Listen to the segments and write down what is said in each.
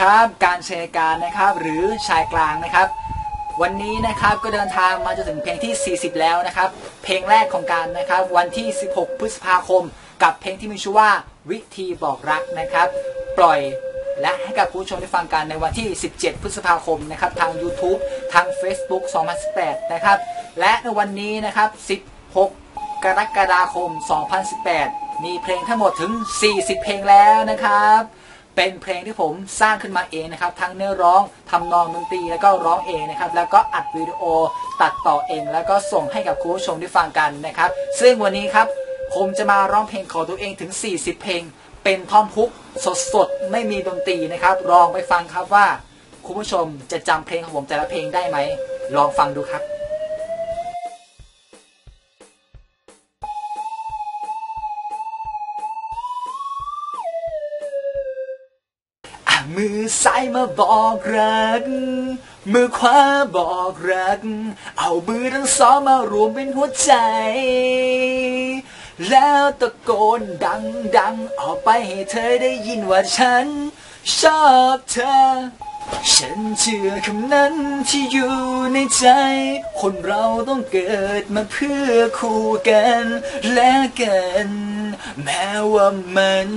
ครับการเชการนะครับหรือชายกลางนะครับ วันนี้นะครับก็เดินทางมาจนถึงเพลงที่ 40 แล้วนะครับ เพลงแรกของการนะครับวันที่ 16 พฤษภาคม กับเพลงที่มีชื่อว่าวิธีบอกรักนะครับ ปล่อยและให้กับผู้ชมได้ฟังกันในวันที่ 17 พฤษภาคมนะครับทาง YouTube ทาง Facebook 2018 นะครับ และในวันนี้นะครับ 16 กรกฎาคม 2018 มีเพลงทั้งหมดถึง 40 เพลงแล้วนะครับ เป็นเพลงที่ผมสร้างขึ้นมาเองนะครับ ทั้งเนื้อร้องทำนองดนตรีแล้วก็ร้องเองนะครับ แล้วก็อัดวิดีโอตัดต่อเอง แล้วก็ส่งให้กับคุณผู้ชมได้ฟังกันนะครับ ซึ่งวันนี้ครับผมจะมาร้องเพลงของตัวเองถึง 40 เพลง เป็นท่อนฮุกสดๆ ไม่มีดนตรีนะครับ ลองไปฟังครับว่า คุณผู้ชมจะจำเพลงของผมแต่ละเพลงได้ไหม ลองฟังดูครับ มายมาบอกรัก มือขวาบอกรัก เอามือทั้งสองมารวมเป็นหัวใจ แล้วตะโกนดังดังๆออกไปให้เธอได้ยินว่าฉัน ชอบเธอ ฉันเชื่อคำนั้นที่อยู่ในใจ คนเราต้องเกิดมาเพื่อคู่กันและกัน แม้ว่ามัน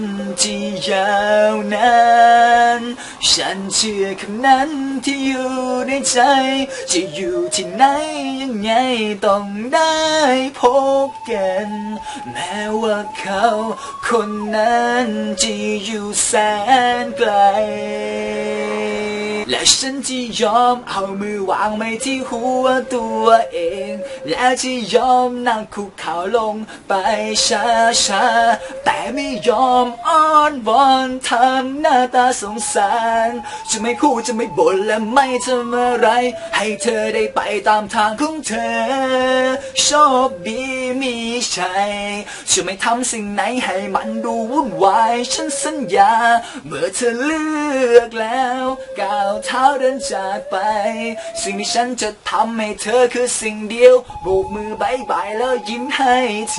จะยาวนานฉันเชื่อคำนั้นที่อยู่ในใจ จะอยู่ที่ไหนยังไงต้องได้พบกัน แม้ว่าเขาคนนั้นจะอยู่แสนไกล และฉันที่ยอมเอามือวางไว้ที่หัวตัวเอง และที่ยอมนั่งคุกเข่าลงไปช้าช้าแต่ไม่ยอมอ้อนวอนทำหน้าตาสงสาร จะไม่คู่จะไม่บ่นและไม่ทำอะไร ให้เธอได้ไปตามทางของเธอ โชคดีมีชัยจะไม่ทำสิ่งไหนให้มันดูวุ่นวายฉันสัญญา เมื่อเธอเลือกแล้วก้าวเท้าเดินจากไป สิ่งที่ฉันจะทำให้เธอคือสิ่งเดียวโบกมือบายบายแล้วยิ้มให้เธ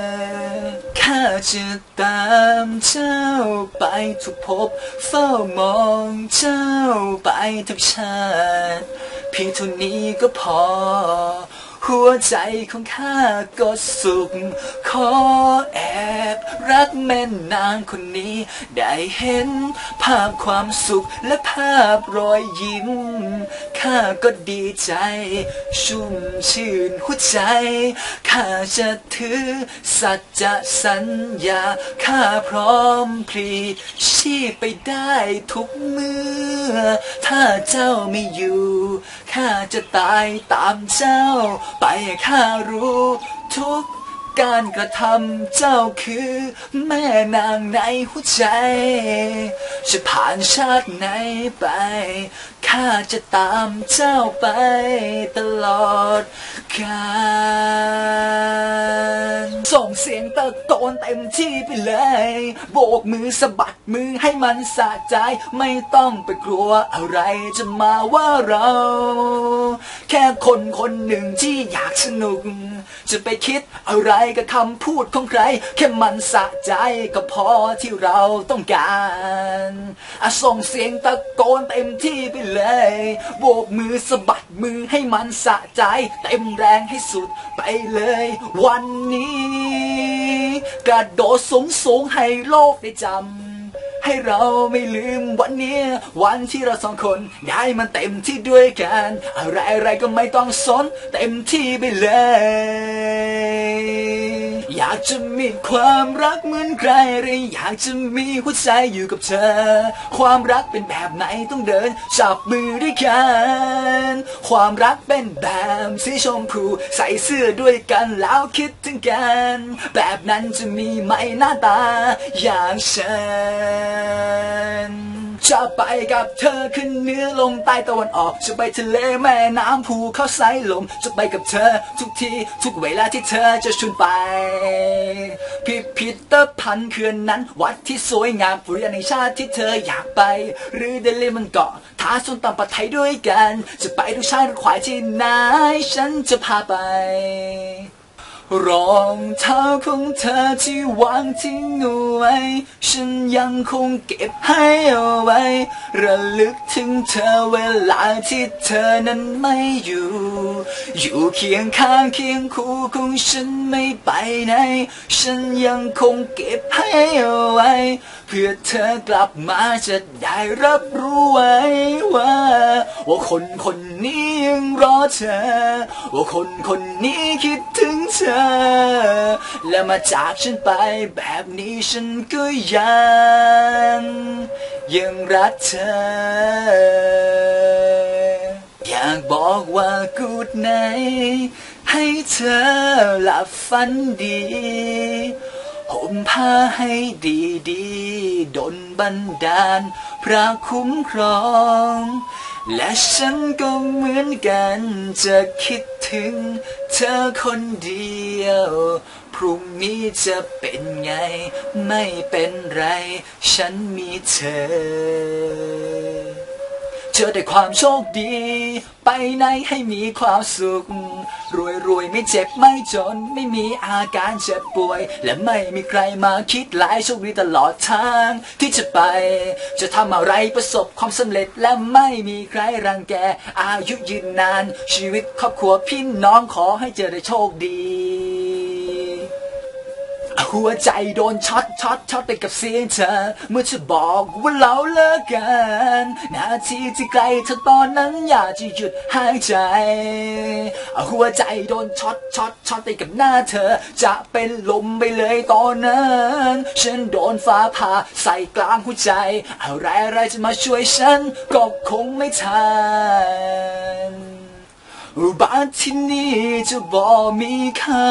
อข้าจะตามเจ้าไปทุกภพเฝ้ามองเจ้าไปทุกชาติเพียงเท่านี้ก็พอ หัวใจของข้าก็สุข ขอแอบรักแม่นางคนนี้ ได้เห็นภาพความสุขและภาพรอยยิ้ม ข้าก็ดีใจ ชุ่มชื่นหัวใจ ข้าจะถือ สัจจะสัญญา ข้าพร้อมพลีชีพไปได้ทุกเมื่อ ถ้าเจ้าไม่อยู่ ข้าจะตายตามเจ้า ไปข้ารู้ทุกการกระทำเจ้าคือ แม่นางในหัวใจ จะผ่านชาติไหนไป ข้าจะตามเจ้าไปตลอดกาลส่งเสียงตะโกนเต็มที่ไปเลย โบกมือสะบัดมือให้มันสะใจ ไม่ต้องไปกลัวอะไรจะมาว่าเรา แค่คนคนหนึ่งที่อยากสนุก จะไปคิดอะไรกับคำพูดของใคร แค่มันสะใจก็พอที่เราต้องการอส่งเสียงตะโกนเต็มที่ไปเลยโบกมือสะบัดมือให้มันสะใจ เต็มแรงให้สุดไปเลย วันนี้ กระโดดสูงสูงให้โลกได้จำ ให้เราไม่ลืมวันนี้ วันที่เราสองคนได้มันเต็มที่ด้วยกัน อะไรอะไรก็ไม่ต้องสน เต็มที่ไปเลย อยากจะมีความรักเหมือนใครหรืออยากจะมีหัวใจอยู่กับเธอ ความรักเป็นแบบไหนต้องเดินจับมือด้วยกัน ความรักเป็นแบบสีชมพูใส่เสื้อด้วยกันแล้วคิดถึงกัน แบบนั้นจะมีไหมหน้าตา อย่างฉันจะไปกับเธอขึ้นเหนื้อลงใต้ตะวันออก จะไปทะเลแม่น้ำภูเขาสายลม จะไปกับเธอทุกทีทุกเวลาที่เธอจะชวนไปพิพิธภัณฑ์เขื่อนนั้น วัดที่สวยงามปุริยนในชาติที่เธออยากไป หรือเดลิมันเกาะท้าส้นตำปะไทยด้วยกัน จะไปดูชายหรือขวายที่ไหนฉันจะพาไป รองเท้าของเธอที่วางทิ้งเอาไว้ ฉันยังคงเก็บให้เอาไว้ ระลึกถึงเธอเวลาที่เธอนั้นไม่อยู่ อยู่เคียงข้างเคียงคู่ของฉันไม่ไปไหน ฉันยังคงเก็บให้เอาไว้ พื่อเธอกลับมาจะได้รับรู้ไว้ว่า ว่าคนคนนี้ยังรอเธอ ว่าคนคนนี้คิดถึงเธอ และมาจากฉันไปแบบนี้ฉันก็ยัง ยังรักเธอ อยากบอกว่ากูดไนให้เธอหลับฝันดี ห่มผ้าให้ดีดีดนบันดาล พระคุ้มครอง และฉันก็เหมือนกันจะคิดถึงเธอคนเดียว พรุ่งนี้จะเป็นไง ไม่เป็นไร ฉันมีเธอ เจอแต่ความโชคดี ไปไหนให้มีความสุข รวยรวยไม่เจ็บไม่จน ไม่มีอาการเจ็บป่วย และไม่มีใครมาคิดหลายโชคดีตลอดทาง ที่จะไป จะทำอะไรประสบความสำเร็จและไม่มีใครรังแก อายุยืนนาน ชีวิตครอบครัวพี่น้องขอให้เจอได้โชคดี หัวใจโดนช็อตช็อตช็อตไปกับเสียงเธอ เมื่อเธอบอกว่าเราเลิกกันนาทีที่ไกลเธอตอนนั้นอยากจะหยุดหายใจหัวใจโดนช็อตช็อตช็อตไปกับหน้าเธอ จะเป็นลมไปเลยตอนนั้น ฉันโดนฟ้าผ่าใส่กลางหัวใจ อะไรอะไรจะมาช่วยฉันก็คงไม่ทัน บ้านที่นี่จะบอกมีเขา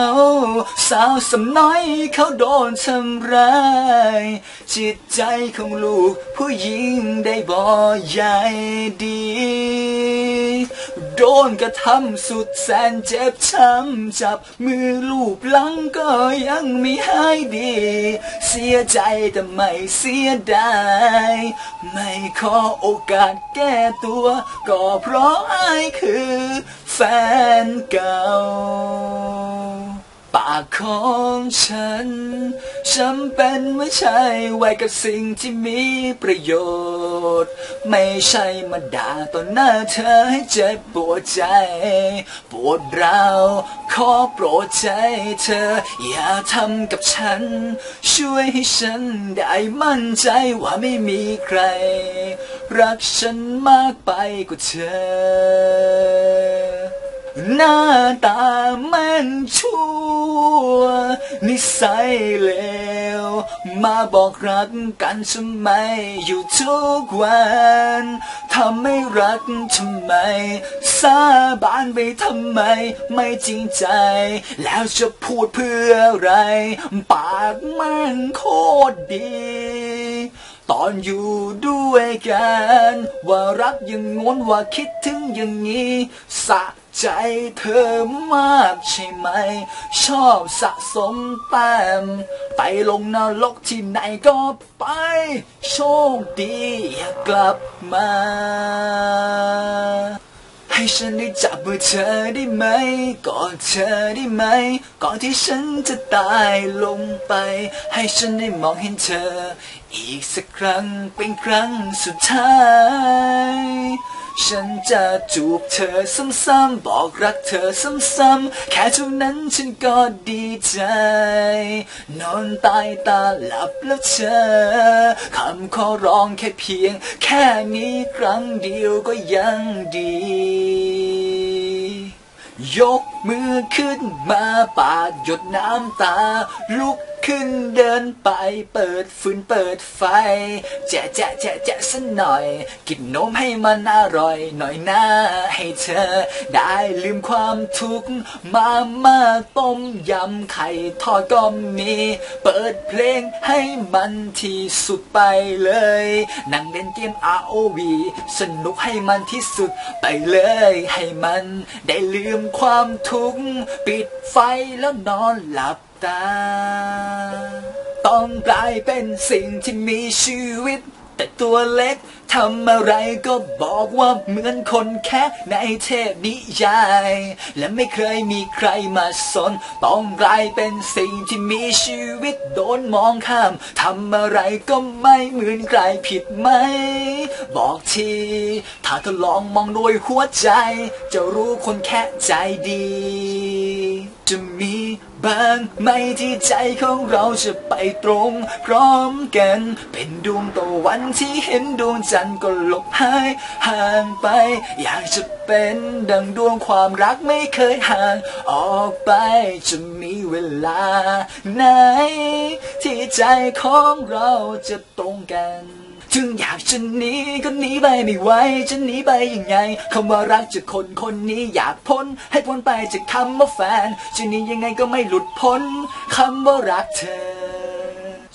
สาวสำน้อยเขาโดนทำร้ายจิตใจของลูกผู้หญิงได้บอกใหญ่ดี โดนกระทำสุดแสนเจ็บช้ำจับมือลูบหลังก็ยังไม่หายดี เสียใจแต่ไม่เสียดายไม่ขอโอกาสแก้ตัว ก็เพราะอายคือแฟนเก่า ปากของฉันจำเป็นไม่ใช่ไว้กับสิ่งที่มีประโยชน์ ไม่ใช่มาด่าต่อหน้าเธอให้เจ็บปวดใจ ปวดร้าวขอโปรดใจเธอ อย่าทำกับฉัน ช่วยให้ฉันได้มั่นใจว่าไม่มีใคร รักฉันมากไปกว่าเธอ หน้าตาแม่นชั่ว นิสัยเลว มาบอกรักกันทำไมอยู่ทุกวันทำไม่รักทำไม สาบานไปทำไม ไม่จริงใจ แล้วจะพูดเพื่ออะไร ปากมันโคตรดีตอนอยู่ด้วยกัน ว่ารักอย่างงนว่าคิดถึงอย่างนี้สะ ใจเธอมากใช่ไหม ชอบสะสมแต้มไปลงนรกที่ไหนก็ไป โชคดีอย่ากลับมา ให้ฉันได้จับมือเธอได้ไหมกอดเธอได้ไหมก่อนที่ฉันจะตายลงไป ให้ฉันได้มองเห็นเธอ อีกสักครั้งเป็นครั้งสุดท้าย ฉันจะจูบเธอซ้ำๆบอกรักเธอซ้ำๆแค่เท่านั้นฉันก็ดีใจ นอนตายตาหลับแล้วเธอคำขอร้องแค่เพียง แค่นี้ครั้งเดียวก็ยังดี ยกมือขึ้นมาปาดหยดน้ำตาลุก ขึ้นเดินไปเปิดฟืนเปิดไฟ แจะแจะแจะแจะสักหน่อย กินนมให้มันอร่อยหน่อยนะให้เธอ ได้ลืมความทุกข์มาม่าต้มยำไข่ทอดก็มีเปิดเพลงให้มันที่สุดไปเลย นั่งเล่นเกม ROV สนุกให้มันที่สุดไปเลยให้มัน ได้ลืมความทุกข์ปิดไฟแล้วนอนหลับ ตา ต้องกลายเป็นสิ่งที่มีชีวิต แต่ตัวเล็กทำอะไรก็บอกว่าเหมือนคนแค่ในเทพนิยาย และไม่เคยมีใครมาสน ต้องกลายเป็นสิ่งที่มีชีวิตโดนมองข้ามทำอะไรก็ไม่เหมือนใครผิดไหม บอกที ถ้าทดลองมองด้วยหัวใจ จะรู้คนแค่ใจดี จะมีบ้างไหมที่ใจของเราจะไปตรง พร้อมกัน เป็นดวงตะวันที่เห็นดวงจันทร์ก็หลบหายห่างไป อยากจะเป็นดังดวงความรักไม่เคยห่างออกไป จะมีเวลาไหน ที่ใจของเราจะตรงกัน ถึงอยากจะหนีก็หนีไปไม่ไหวจะหนีไปยังไงคำว่ารักจากคนคนนี้อยากพ้น ให้พ้นไปจากคำว่าแฟน จะหนียังไงก็ไม่หลุดพ้นคำว่ารักเธอ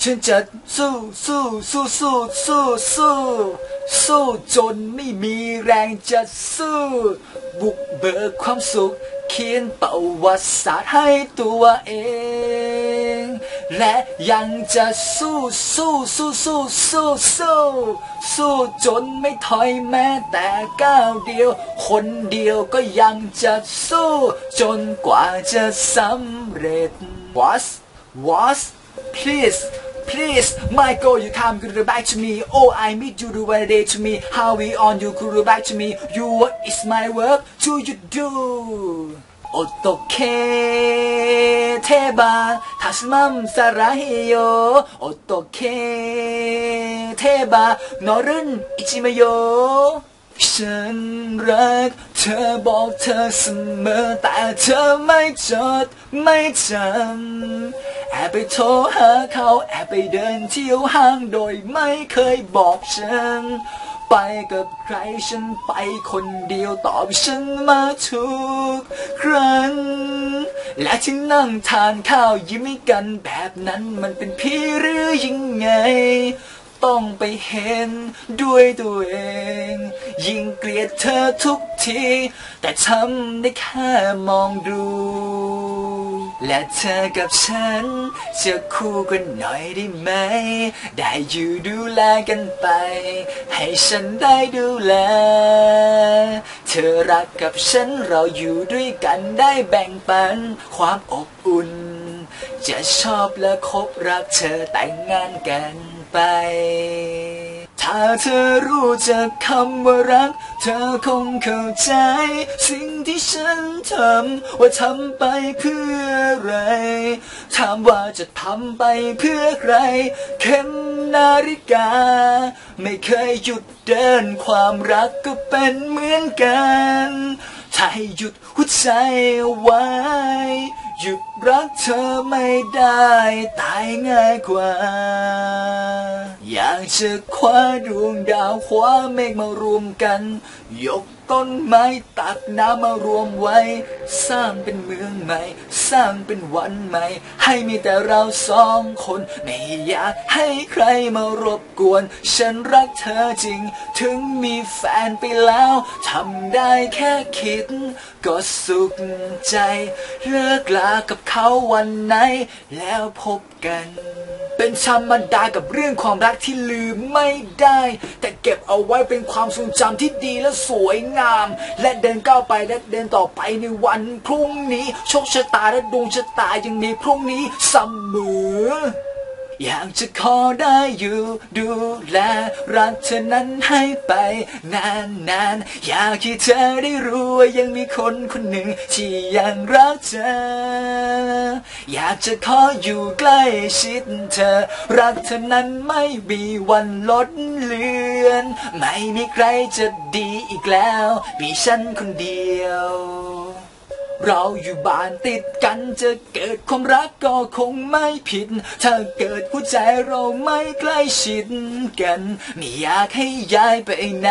ฉันจะสู้สู้สู้สู้สู้สู้สู้จนไม่มีแรงจะสู้ บุกเบิกความสุข เขียนประวัติศาสตร์ให้ตัวเอง และยังจะสู้สู้สู้สู้สู้สู้สู้จนไม่ถอยแม้แต่ก้าวเดียว คนเดียวก็ยังจะสู้ จนกว่าจะสำเร็จ was was please Please, my girl, you come good back to me. Oh, I meet you the one day to me. How we on you good back to me. You work is my work. Do you do? 어떻게 대박 다시맘 사랑해요 어떻게 대박 너를 잊지 마요 ฉันรักเธอบอกเธอเสมอแต่เธอไม่จดไม่จำแอบไปโทรหาเขาแอบไปเดินเที่ยวห้างโดยไม่เคยบอกฉัน ไปกับใครฉันไปคนเดียวตอบฉันมาทุกครั้ง และที่นั่งทานข้าวยิ้มกันแบบนั้นมันเป็นพี่หรือยังไง ต้องไปเห็นด้วยตัวเอง ยิ่งเกลียดเธอทุกที แต่ทำได้แค่มองดู และเธอกับฉันจะคู่กันหน่อยได้ไหม ได้อยู่ดูแลกันไป ให้ฉันได้ดูแล เธอรักกับฉันเราอยู่ด้วยกันได้แบ่งปัน ความอบอุ่น จะชอบและคบรักเธอแต่งงานกันไป ถ้าเธอรู้จักคำว่ารัก เธอคงเข้าใจ สิ่งที่ฉันทำว่าทำไปเพื่ออะไร ถามว่าจะทำไปเพื่อใคร เข็มนาฬิกา ไม่เคยหยุดเดินความรักก็เป็นเหมือนกันถ้าให้หยุดหัวใจไว้ หยุดรักเธอไม่ได้ ตายง่ายกว่า อยากจะคว้าดวงดาวคว้าเมฆมารวมกัน ยกต้นไม้ตักน้ำมารวมไว้ สร้างเป็นเมืองใหม่ สร้างเป็นวันใหม่ ให้มีแต่เราสองคน ไม่อยากให้ใครมารบกวน ฉันรักเธอจริง ถึงมีแฟนไปแล้วทำได้แค่คิด ก็สุขใจ เลิกลากับเขาวันไหน แล้วพบกัน เป็นธรรมดากับเรื่องความรักที่ลืมไม่ได้ แต่เก็บเอาไว้เป็นความทรงจำที่ดีและสวยงาม และเดินก้าวไปและเดินต่อไปในวันพรุ่งนี้โชคชะตาและดวงชะตายังมีพรุ่งนี้เสมอ อยากจะขอได้อยู่ดูแลรักเธอนั้นให้ไปนานๆอยากให้เธอได้รู้ว่ายังมีคนคนหนึ่งที่ยังรักเธอ อยากจะขออยู่ใกล้ชิดเธอ รักเธอนั้นไม่มีวันลดเลือน ไม่มีใครจะดีอีกแล้ว มีฉันคนเดียว เราอยู่บ้านติดกันจะเกิดความรักก็คงไม่ผิด ถ้าเกิดหัวใจเราไม่ใกล้ชิดกัน ไม่อยากให้ย้ายไปไหน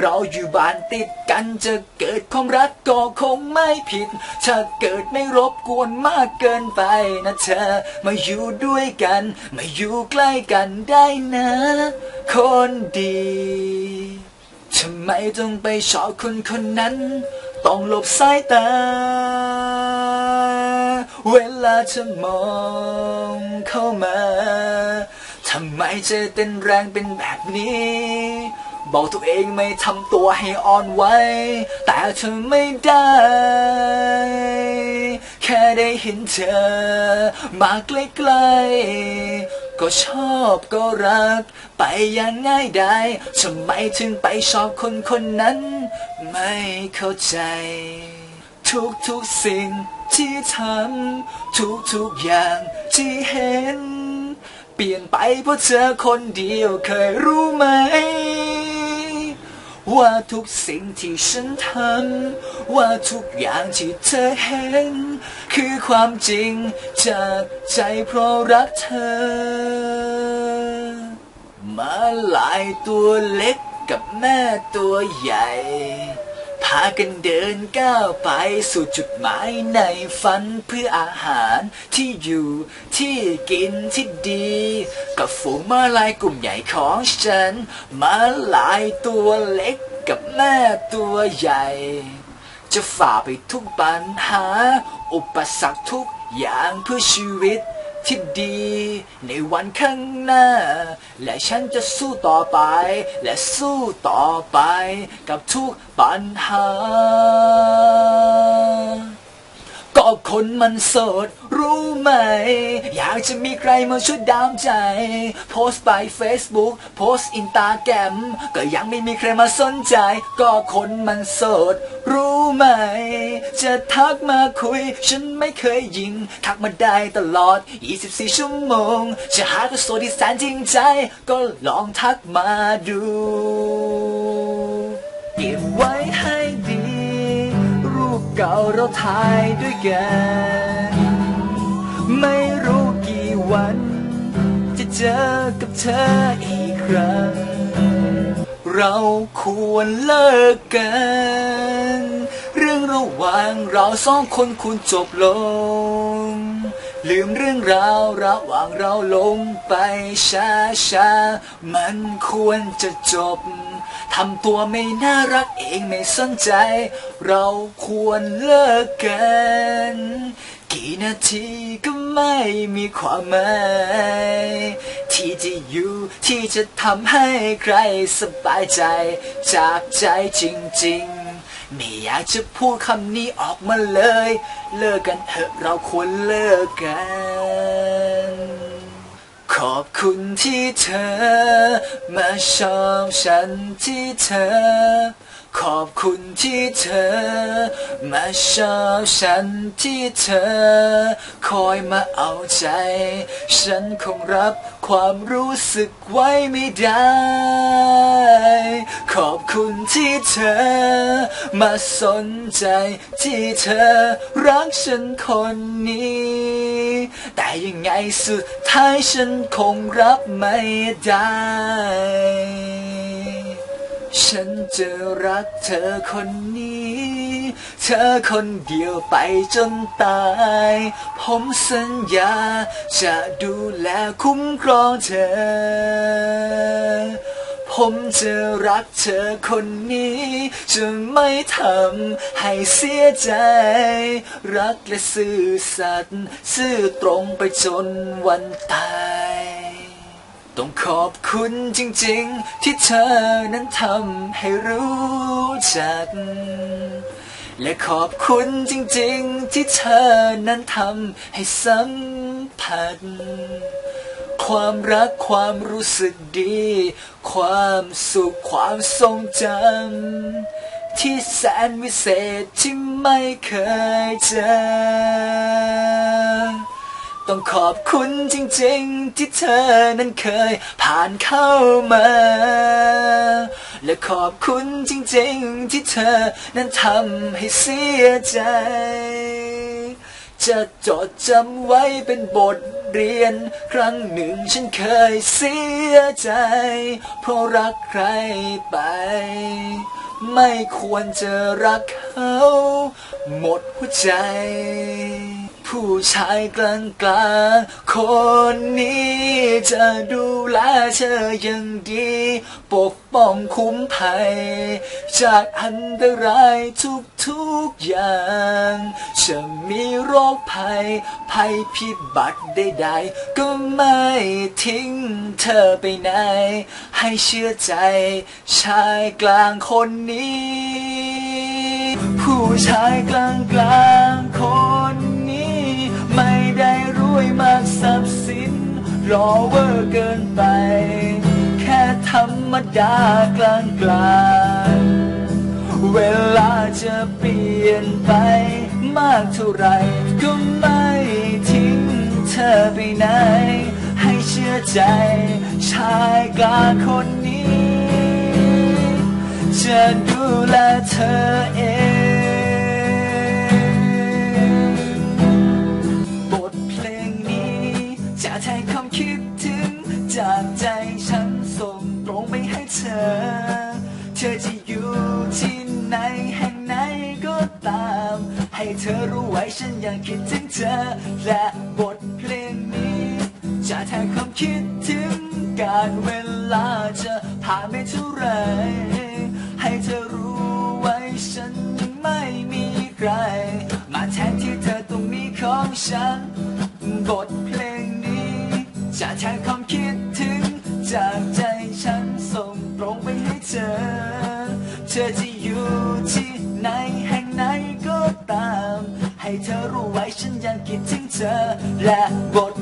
เราอยู่บ้านติดกันจะเกิดความรักก็คงไม่ผิด ถ้าเกิดไม่รบกวนมากเกินไปนะเธอ มาอยู่ด้วยกัน มาอยู่ใกล้กันได้นะ คนดี ทำไมต้องไปชอบคนคนนั้น ต้องหลบสายตา เวลาเธอมองเข้ามาทำไมเจอเต้นแรงเป็นแบบนี้ บอกตัวเองไม่ทำตัวให้อ่อนไหวแต่เธอไม่ได้ แค่ได้เห็นเธอ มาใกล้ๆก็ชอบก็รัก ไปอย่างง่ายดายทำไมถึงไปชอบคนคนนั้น ไม่เข้าใจ ทุกทุกๆสิ่งที่ทำทุกทุกๆอย่างที่เห็น เปลี่ยนไปเพราะเธอคนเดียวเคยรู้ไหม ว่าทุกสิ่งที่ฉันทำว่าทุกอย่างที่เธอเห็น คือความจริงจากใจเพราะรักเธอ มาหลายตัวเล็ก กับแม่ตัวใหญ่ พากันเดินก้าวไปสู่จุดหมายในฝันเพื่ออาหารที่อยู่ที่กินที่ดี กับฝูงมาลายกลุ่มใหญ่ของฉันมาลายตัวเล็กกับแม่ตัวใหญ่ จะฝ่าไปทุกปัญหา อุปสรรคทุกอย่างเพื่อชีวิต ที่ดี ในวันข้างหน้า และฉันจะสู้ต่อไป และสู้ต่อไปกับทุกปัญหา ก็คนมันโสด รู้ไหม อยากจะมีใครมาช่วยดามใจ โพสต์ไป Facebook โพสต์อินตาแกรมก็ยังไม่มีใครมาสนใจ ก็คนมันโสด รู้ไหม จะทักมาคุย ฉันไม่เคยยิง ทักมาได้ตลอด 24 ชั่วโมง จะหาก็โสดที่แสนจริงใจ ก็ลองทักมาดู เก่าเราถ่ายด้วยกัน ไม่รู้กี่วัน จะเจอกับเธออีกครั้ง เราควรเลิกกัน เรื่องระหว่างเราสองคนควรจบลง ลืมเรื่องราวระหว่างเราลงไปช้าช้ามันควรจะจบทำตัวไม่น่ารักเองไม่สนใจ เราควรเลิกกัน กี่นาทีก็ไม่มีความหมาย ที่จะอยู่ที่จะทำให้ใครสบายใจ จากใจจริงๆ ไม่อยากจะพูดคำนี้ออกมาเลย เลิกกันเถอะเราควรเลิกกันขอบคุณที่เธอ มาชอบฉันที่เธอ ขอบคุณที่เธอ มาชอบฉันที่เธอ คอยมาเอาใจ ฉันคงรับความรู้สึกไว้ไม่ได้ ขอบคุณที่เธอ มาสนใจที่เธอ รักฉันคนนี้ แต่ยังไงสุดท้ายฉันคงรับไม่ได้ ฉันจะรักเธอคนนี้ เธอคนเดียวไปจนตาย ผมสัญญา จะดูแลคุ้มครองเธอ ผมจะรักเธอคนนี้ จะไม่ทำให้เสียใจ รักและซื่อสัตย์ซื่อตรงไปจนวันตาย ต้องขอบคุณจริงๆ ที่เธอนั้นทำให้รู้จัก และขอบคุณจริงๆ ที่เธอนั้นทำให้สัมผัส ความรักความรู้สึกดี ความสุขความทรงจำที่แสนวิเศษที่ไม่เคยเจอ ต้องขอบคุณจริงๆ ที่เธอนั้นเคยผ่านเข้ามา และขอบคุณจริงๆ ที่เธอนั้นทำให้เสียใจ จะจดจำไว้เป็นบทเรียน ครั้งหนึ่งฉันเคยเสียใจ เพราะรักใครไป ไม่ควรจะรักเขา หมดหัวใจ ผู้ชายกลางกลางๆคนนี้จะดูแลเธออย่างดี ปกป้องคุ้มภัย จากอันตรายทุกทุกๆอย่างจะมีโรคภัย ภัยพิบัติใดๆก็ไม่ทิ้งเธอไปไหน ให้เชื่อใจ ชายกลางคนนี้ ผู้ชายกลางกลางคน มากทรัพย์สินรอเวอร์เกินไป แค่ธรรมดากลางกลางเวลาจะเปลี่ยนไป มากเท่าไหรก็ไม่ทิ้งเธอไปไหน ให้เชื่อใจชายกลางคนนี้ จะดูแลเธอเอง ยังคิดถึงเธอและ ให้เธอรู้ไว้ฉันยังคิดถึงเธอและบท